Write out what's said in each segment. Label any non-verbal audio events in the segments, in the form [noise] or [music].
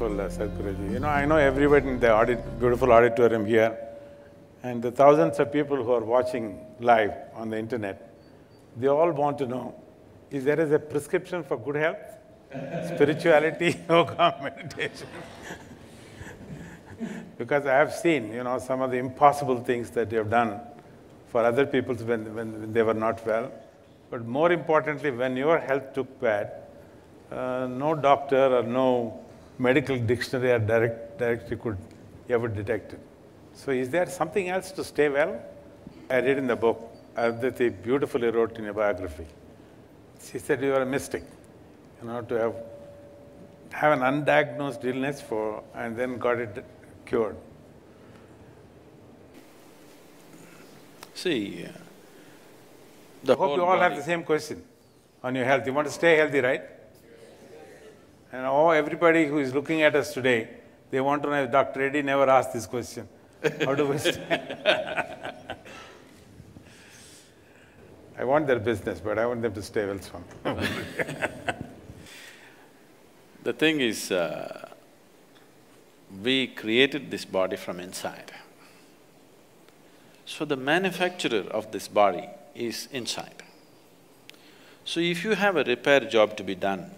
wonderful, uh, Sadhguruji. You know, I know everybody in the audit, beautiful auditorium here, and the thousands of people who are watching live on the internet, they all want to know, is there is a prescription for good health? [laughs] Spirituality, [laughs] yoga, meditation. [laughs] because I have seen, you know, some of the impossible things that you have done for other people when, when they were not well. But more importantly, when your health took bad, uh, no doctor or no medical dictionary or direct, directory could ever detect it. So is there something else to stay well? I read in the book, Aditi beautifully wrote in a biography. She said you are a mystic, you know, to have, have an undiagnosed illness for, and then got it cured. See, uh, the I hope you all have the same question on your health. You want to stay healthy, right? And oh, everybody who is looking at us today, they want to know if Dr. Reddy never asked this question. How do we? [laughs] I want their business, but I want them to stay well strong. [laughs] The thing is, uh, we created this body from inside. So the manufacturer of this body is inside. So if you have a repair job to be done,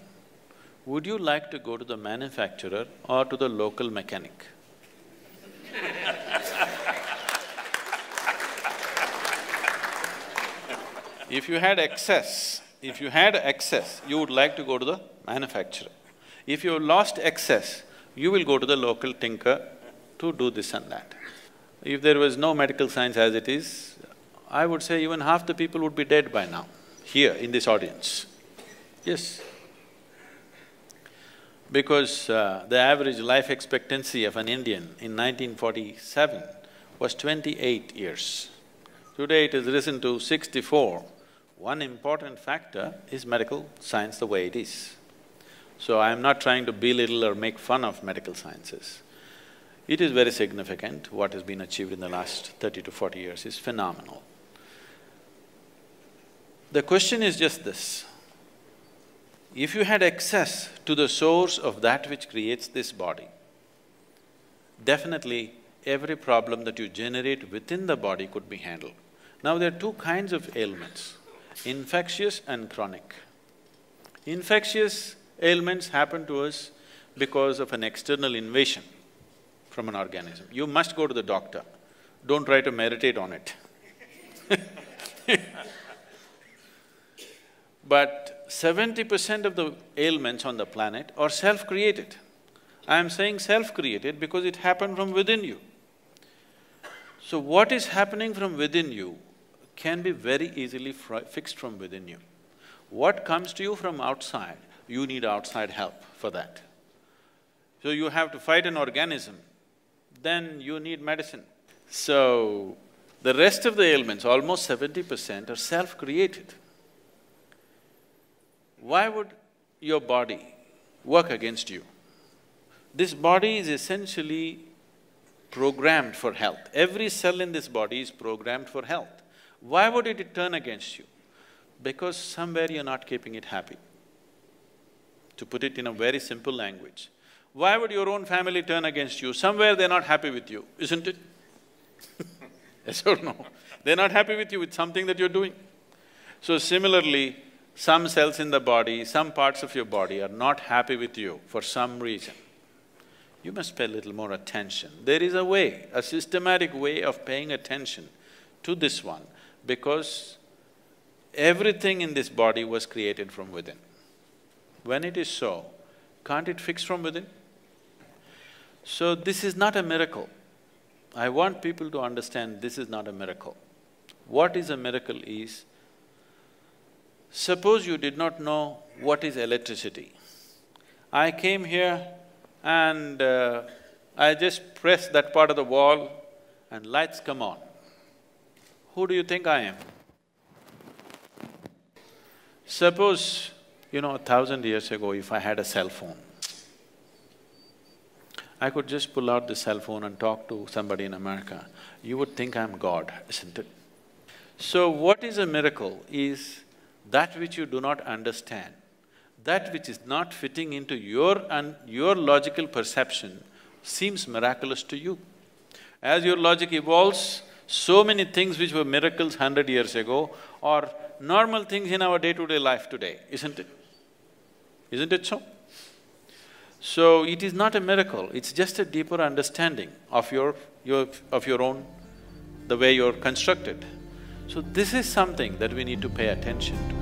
would you like to go to the manufacturer or to the local mechanic? If you had excess, if you had excess, you would like to go to the manufacturer. If you lost excess, you will go to the local tinker to do this and that. If there was no medical science as it is, I would say even half the people would be dead by now, here in this audience. Yes. Because uh, the average life expectancy of an Indian in 1947 was twenty-eight years. Today it has risen to sixty-four. One important factor is medical science the way it is. So I am not trying to belittle or make fun of medical sciences. It is very significant, what has been achieved in the last thirty to forty years is phenomenal. The question is just this, if you had access to the source of that which creates this body, definitely every problem that you generate within the body could be handled. Now there are two kinds of ailments, infectious and chronic. Infectious ailments happen to us because of an external invasion from an organism. You must go to the doctor, don't try to meditate on it [laughs] But seventy percent of the ailments on the planet are self-created. I am saying self-created because it happened from within you. So what is happening from within you can be very easily fixed from within you. What comes to you from outside, you need outside help for that. So you have to fight an organism, then you need medicine. So, the rest of the ailments, almost seventy percent, are self-created. Why would your body work against you? This body is essentially programmed for health. Every cell in this body is programmed for health. Why would it turn against you? Because somewhere you're not keeping it happy. To put it in a very simple language, why would your own family turn against you? Somewhere they're not happy with you, isn't it? [laughs] yes or no? They're not happy with you with something that you're doing. So similarly, some cells in the body, some parts of your body are not happy with you for some reason. You must pay a little more attention. There is a way, a systematic way of paying attention to this one because everything in this body was created from within. When it is so, can't it fix from within? So this is not a miracle. I want people to understand this is not a miracle. What is a miracle is, suppose you did not know what is electricity. I came here and uh, I just press that part of the wall and lights come on. Who do you think I am? Suppose, you know, a thousand years ago if I had a cell phone, I could just pull out the cell phone and talk to somebody in America, you would think I'm God, isn't it? So what is a miracle is that which you do not understand, that which is not fitting into your and your logical perception seems miraculous to you. As your logic evolves, so many things which were miracles hundred years ago are normal things in our day-to-day life today, isn't it? Isn't it so? So it is not a miracle, it's just a deeper understanding of your… your… of your own… the way you're constructed. So this is something that we need to pay attention to.